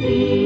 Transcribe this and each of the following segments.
be.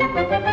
Música